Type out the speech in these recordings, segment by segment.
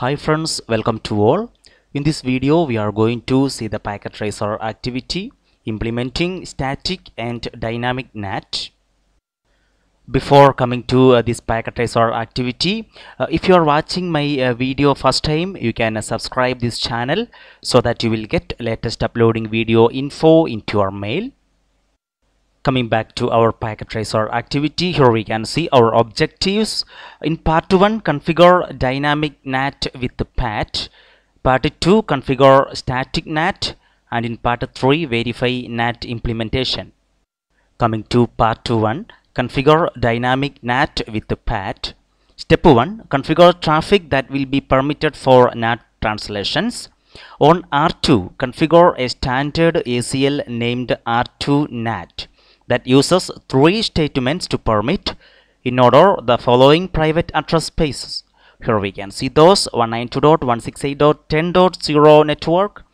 Hi friends, welcome to all. In this video, we are going to see the packet tracer activity implementing static and dynamic NAT. Before coming to uh, this packet tracer activity, uh, if you are watching my uh, video first time, you can uh, subscribe this channel so that you will get latest uploading video info into your mail coming back to our packet tracer activity. Here we can see our objectives. In part 1 configure dynamic NAT with the PAT part 2 configure static NAT. And in part 3 verify NAT implementation. Coming to part 1 configure dynamic NAT with the PAT step 1 configure traffic that will be permitted for NAT translations. On R2 configure a standard ACL named R2 NAT that uses three statements to permit in order the following private address spaces. Here we can see those 192.168.10.0 network,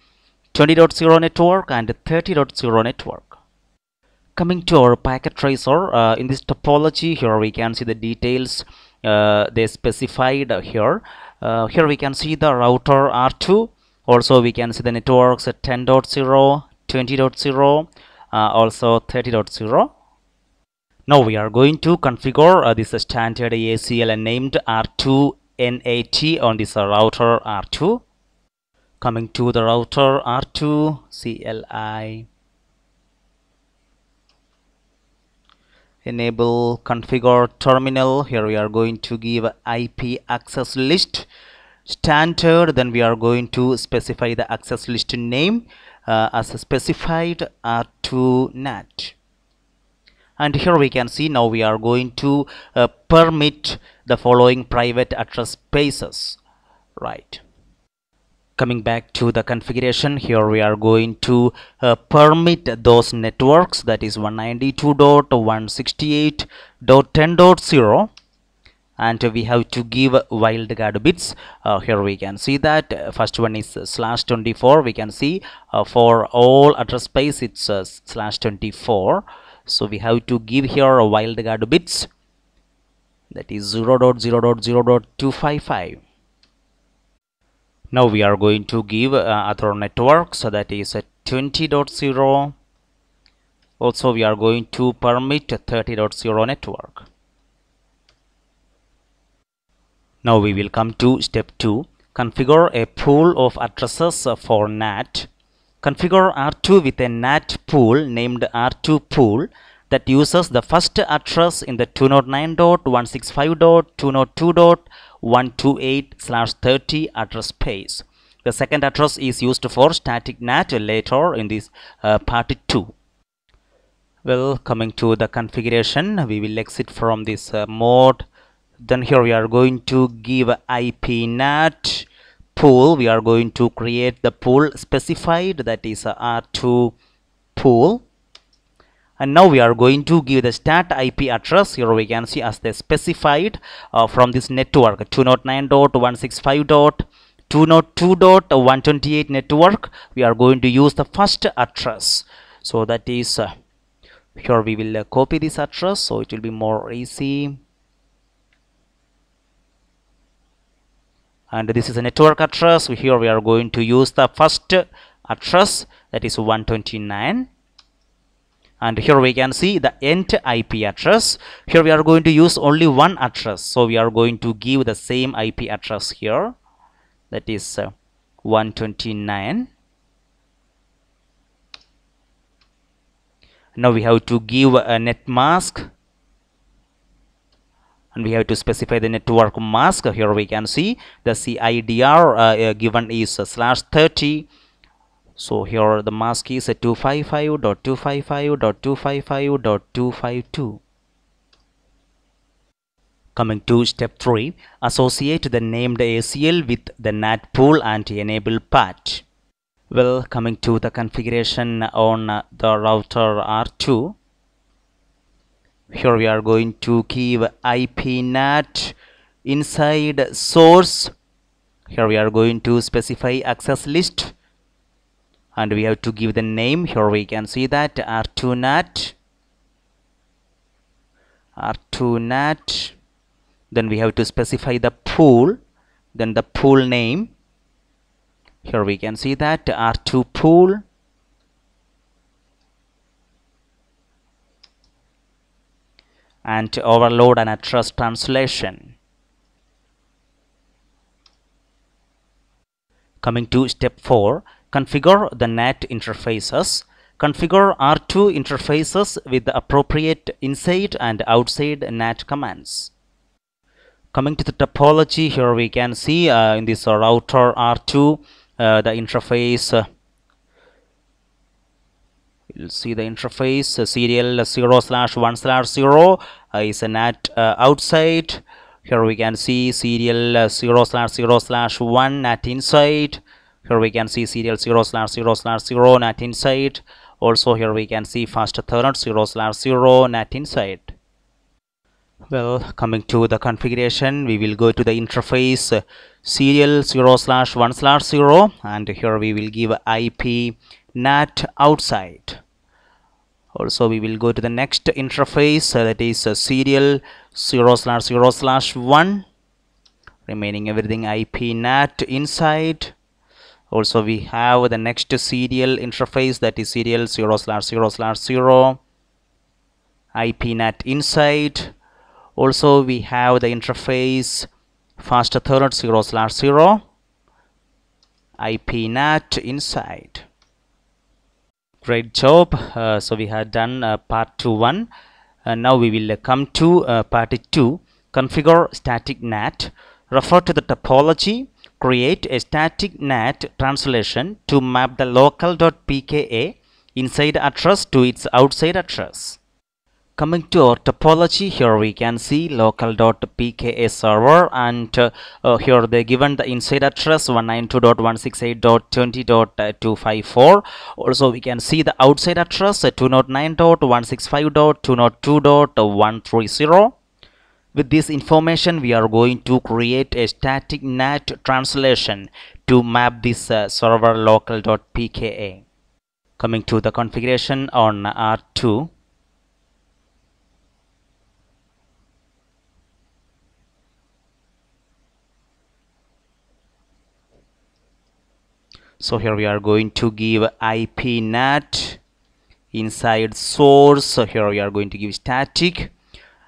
20.0 network and 30.0 network. Coming to our packet tracer, uh, in this topology here we can see the details uh, they specified here. Uh, here we can see the router R2, also we can see the networks at 10.0, 20.0 uh, also 30.0 now we are going to configure uh, this standard ACL named R2 NAT on this uh, router R2 coming to the router R2 CLI enable configure terminal. Here we are going to give IP access list. Standard then we are going to specify the access list name uh, as specified R2 NAT and here we can see now we are going to uh, permit the following private address spaces. Right. Coming back to the configuration here we are going to uh, permit those networks. That is 192.168.10.0 and we have to give wildcard bits uh, here we can see that. Uh, first one is uh, slash 24 we can see uh, for all address space it's uh, slash 24 so we have to give here wildcard bits that is 0 0.0.0.255 now we are going to give uh, other network. So that is a 20.0 also we are going to permit 30.0 network now we will come to step 2 configure a pool of addresses for NAT configure R2 with a NAT pool named R2 pool that uses the first address in the 209.165.202.128/30 address space. The second address is used for static NAT later in this uh, part 2. Well, coming to the configuration, we will exit from this uh, mode. Then here we are going to give IP NAT pool. We are going to create the pool specified that is a R2 pool. And now we are going to give the stat IP address. Here we can see as the specified uh, from this network 209.165.202.128 network. We are going to use the first address. So that is uh, here we will uh, copy this address so it will be more easy and this is a network address. Here we are going to use the first address that is 129 and here we can see the end IP address. Here we are going to use only one address. So we are going to give the same IP address here. That is uh, 129 now we have to give a net mask and we have to specify the network mask. Here we can see the CIDR uh, uh, given is uh, slash 30 so here the mask is a 255.255.255.252 coming to step 3 associate the named ACL with the NAT pool and enable PAT well coming to the configuration on uh, the router R2 here we are going to give IP NAT inside source. Here we are going to specify access list. And we have to give the name. Here we can see that R2 NAT. R2 NAT. Then we have to specify the pool. Then the pool name. Here we can see that R2 pool and to overload and address translation. Coming to step 4 configure the NAT interfaces. Configure R2 interfaces with the appropriate inside and outside NAT commands. Coming to the topology here we can see uh, in this router R2 uh, the interface uh, you'll see the interface uh, serial 0 slash 1 slash 0 uh, is a NAT uh, outside. Here we can see serial 0 slash 0 slash 1 NAT inside. Here we can see serial 0 slash 0 slash 0 NAT inside. Also here we can see fast ethernet 0 slash 0 NAT inside. Well coming to the configuration we will go to the interface uh, serial 0 slash 1 slash 0 and here we will give IP NAT outside also we will go to the next interface uh, that is uh, serial 0 slash 0 slash 1 remaining everything IP NAT inside. Also we have the next serial interface that is serial 0 slash 0 slash 0 IP NAT inside. Also we have the interface fast ethernet 0 slash 0 IP NAT inside great job. Uh, so we have done uh, part 2 1 uh, now we will come to uh, part 2 configure static NAT. Refer to the topology. Create a static NAT translation to map the local.pka inside address to its outside address coming to our topology here we can see local.pka server and uh, uh, here they given the inside address 192.168.20.254 also we can see the outside address uh, 209.165.202.130 with this information we are going to create a static NAT translation to map this uh, server local.pka coming to the configuration on R2 so here we are going to give ip nat inside source. So here we are going to give static.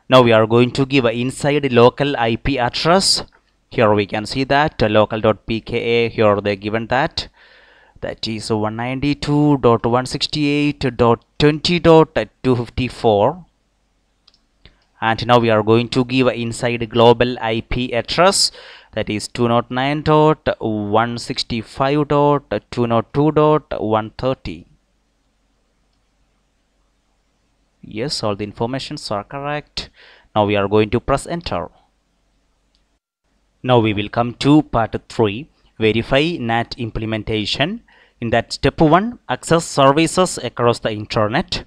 Now we are going to give inside local ip address. Here we can see that uh, local.pka here they given that. That is 192.168.20.254 and now we are going to give inside global IP address that is 209 dot 165 dot 202 dot 130 yes all the informations are correct. Now we are going to press enter. Now we will come to part 3 verify NAT implementation. In that step 1 access services across the internet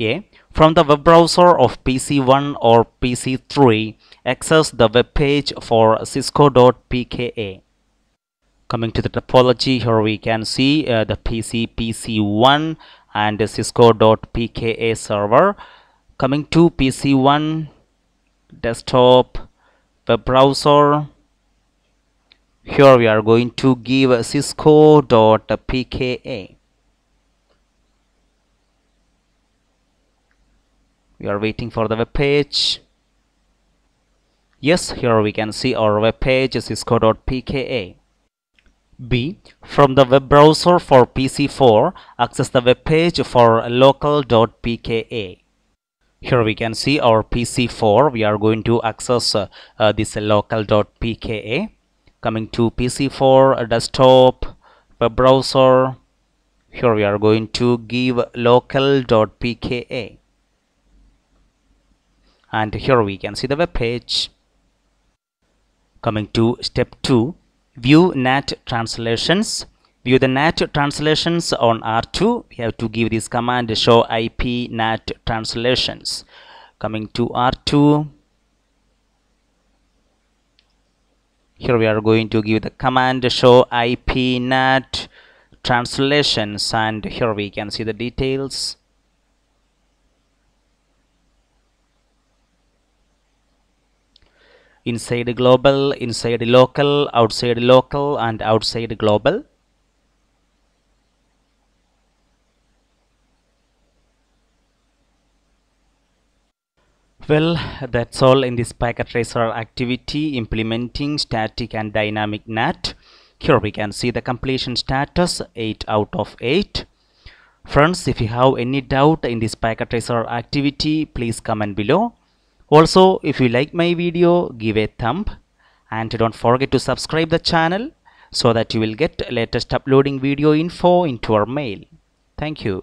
a. From the web browser of PC1 or PC3 access the web page for cisco.pka coming to the topology here we can see uh, the PC PC1 and cisco.pka server. Coming to PC1 desktop web browser. Here we are going to give cisco.pka we are waiting for the web page yes here we can see our web page is cisco.pka B. From the web browser for PC4, access the web page for local.pka. Here we can see our PC4. We are going to access uh, uh, this local.pka. Coming to PC4 desktop web browser. Here we are going to give local.pka. And here we can see the web page. Coming to step 2 view NAT translations. View the NAT translations on R2 we have to give this command show IP NAT translations. Coming to R2 here we are going to give the command show IP NAT translations. And here we can see the details inside global, inside local, outside local and outside global. Well, that's all in this packet tracer activity implementing static and dynamic NAT. Here we can see the completion status 8 out of 8. Friends, if you have any doubt in this packet tracer activity, please comment below. Also, if you like my video, give a thumb and don't forget to subscribe the channel so that you will get latest uploading video info into our mail. Thank you.